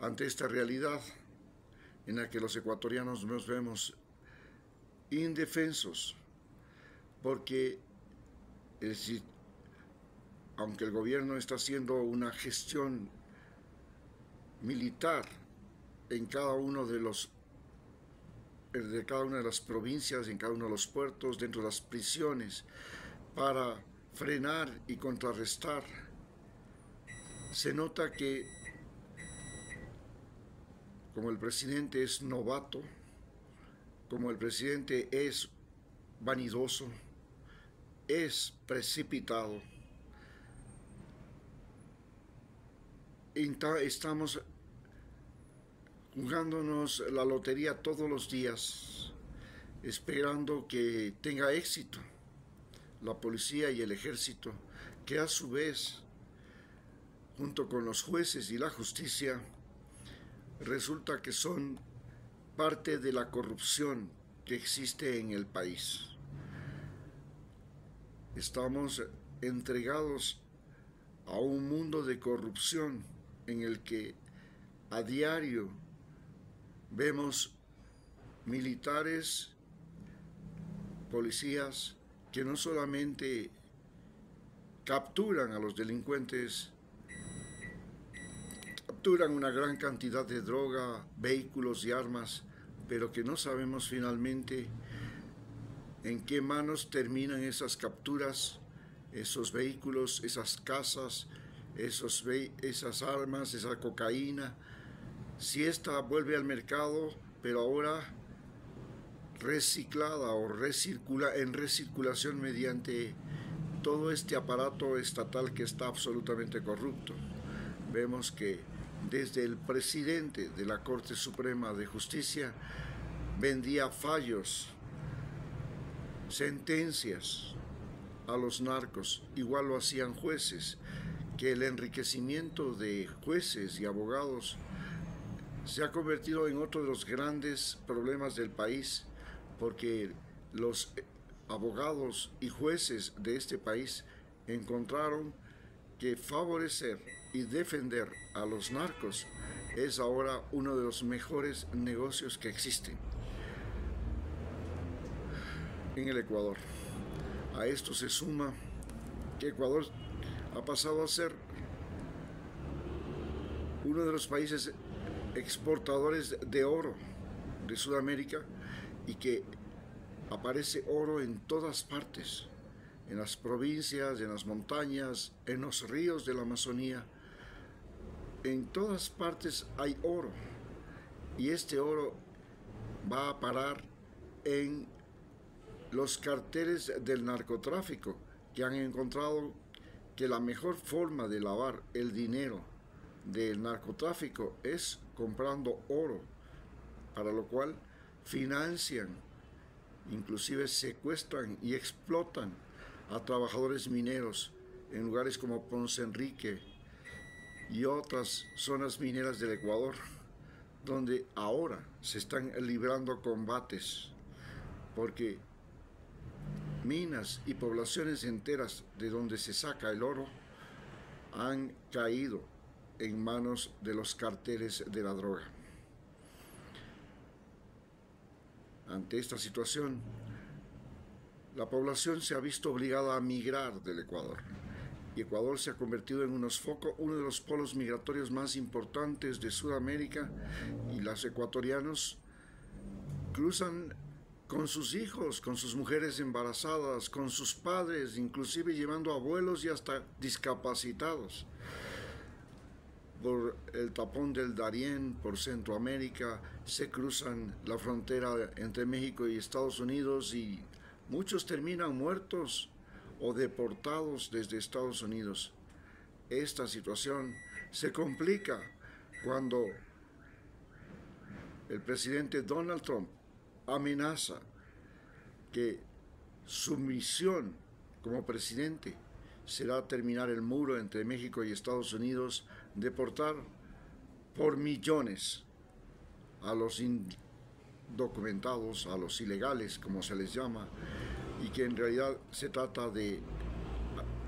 ante esta realidad en la que los ecuatorianos nos vemos indefensos, porque aunque el gobierno está haciendo una gestión militar en cada uno de los de cada una de las provincias, en cada uno de los puertos, dentro de las prisiones, para frenar y contrarrestar, se nota que como el presidente es novato, como el presidente es vanidoso, es precipitado, estamos jugándonos la lotería todos los días, esperando que tenga éxito la policía y el ejército, que a su vez, junto con los jueces y la justicia, resulta que son parte de la corrupción que existe en el país. Estamos entregados a un mundo de corrupción en el que a diario vemos militares, policías, que no solamente capturan a los delincuentes, capturan una gran cantidad de droga, vehículos y armas, pero que no sabemos finalmente en qué manos terminan esas capturas, esos vehículos, esas casas, esos, esas armas, esa cocaína, si esta vuelve al mercado, pero ahora reciclada o recircula, en recirculación mediante todo este aparato estatal que está absolutamente corrupto. Vemos que desde el presidente de la Corte Suprema de Justicia vendía fallos, sentencias a los narcos, igual lo hacían jueces, que el enriquecimiento de jueces y abogados se ha convertido en otro de los grandes problemas del país porque los abogados y jueces de este país encontraron que favorecer y defender a los narcos es ahora uno de los mejores negocios que existen en el Ecuador. A esto se suma que Ecuador ha pasado a ser uno de los países exportadores de oro de Sudamérica y que aparece oro en todas partes, en las provincias, en las montañas, en los ríos de la Amazonía. En todas partes hay oro y este oro va a parar en los carteles del narcotráfico que han encontrado que la mejor forma de lavar el dinero del narcotráfico es comprando oro, para lo cual financian, inclusive secuestran y explotan a trabajadores mineros en lugares como Ponce Enrique y otras zonas mineras del Ecuador, donde ahora se están librando combates, porque minas y poblaciones enteras de donde se saca el oro han caído en manos de los carteles de la droga. Ante esta situación, la población se ha visto obligada a migrar del Ecuador y Ecuador se ha convertido en unos foco, uno de los polos migratorios más importantes de Sudamérica. Y los ecuatorianos cruzan con sus hijos, con sus mujeres embarazadas, con sus padres, inclusive llevando abuelos y hasta discapacitados. Por el tapón del Darién, por Centroamérica, se cruzan la frontera entre México y Estados Unidos y muchos terminan muertos o deportados desde Estados Unidos. Esta situación se complica cuando el presidente Donald Trump amenaza que su misión como presidente será terminar el muro entre México y Estados Unidos deportar por millones a los indocumentados, a los ilegales, como se les llama, y que en realidad se trata de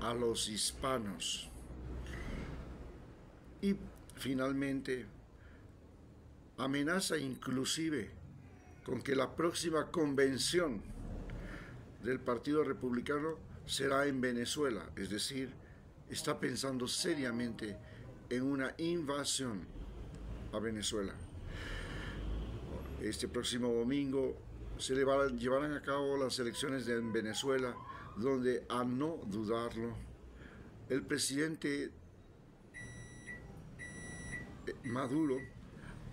a los hispanos. Y finalmente, amenaza inclusive con que la próxima convención del Partido Republicano será en Venezuela, es decir, está pensando seriamente en una invasión a Venezuela. Este próximo domingo se llevarán a cabo las elecciones en Venezuela, donde a no dudarlo, el presidente Maduro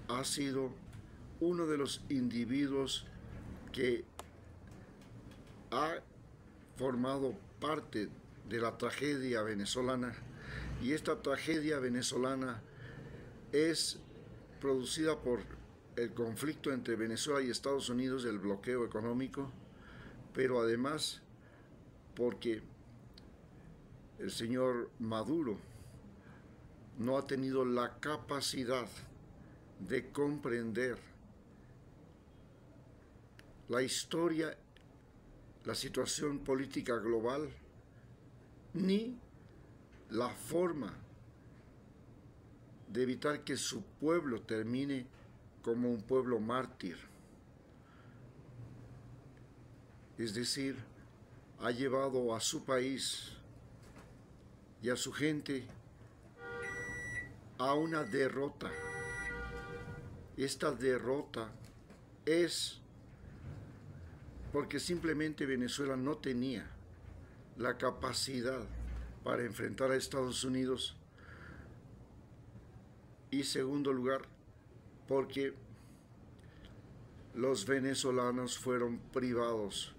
ha sido uno de los individuos que ha formado parte de la tragedia venezolana y esta tragedia venezolana es producida por el conflicto entre Venezuela y Estados Unidos, el bloqueo económico, pero además porque el señor Maduro no ha tenido la capacidad de comprender la historia, la situación política global, ni la forma de evitar que su pueblo termine como un pueblo mártir. Es decir, ha llevado a su país y a su gente a una derrota. Esta derrota es porque simplemente Venezuela no tenía la capacidad para enfrentar a Estados Unidos. Y segundo lugar, porque los venezolanos fueron privados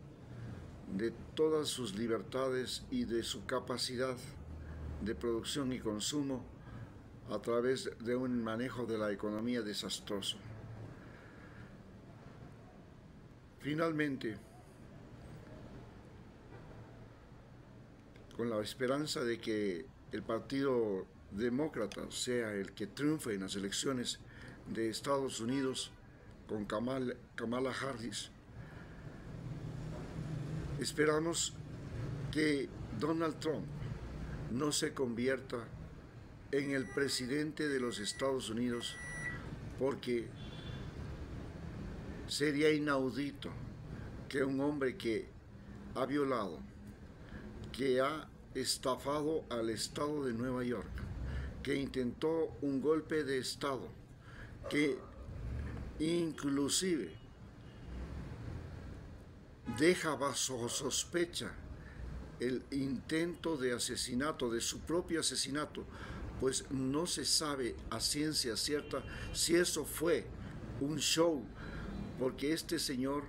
de todas sus libertades y de su capacidad de producción y consumo a través de un manejo de la economía desastroso. Finalmente, con la esperanza de que el Partido Demócrata sea el que triunfe en las elecciones de Estados Unidos con Kamala Harris, esperamos que Donald Trump no se convierta en el presidente de los Estados Unidos porque sería inaudito que un hombre que ha violado, que ha estafado al Estado de Nueva York, que intentó un golpe de Estado, que inclusive deja bajo sospecha el intento de asesinato, de su propio asesinato, pues no se sabe a ciencia cierta si eso fue un show, porque este señor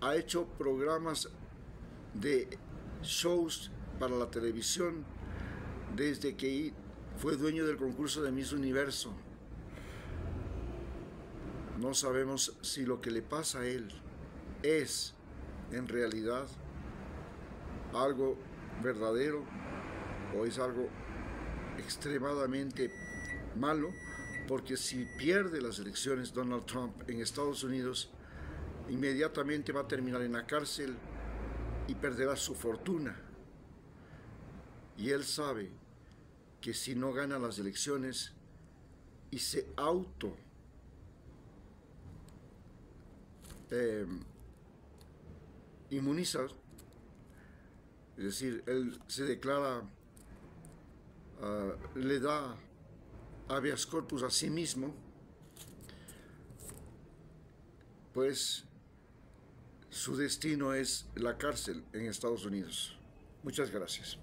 ha hecho programas de shows para la televisión desde que fue dueño del concurso de Miss Universo. No sabemos si lo que le pasa a él es en realidad algo verdadero o es algo extremadamente malo, porque si pierde las elecciones Donald Trump en Estados Unidos, inmediatamente va a terminar en la cárcel y perderá su fortuna. Y él sabe que si no gana las elecciones y se auto eh, inmuniza, es decir, él se declara, ah, le da habeas corpus a sí mismo, pues su destino es la cárcel en Estados Unidos. Muchas gracias.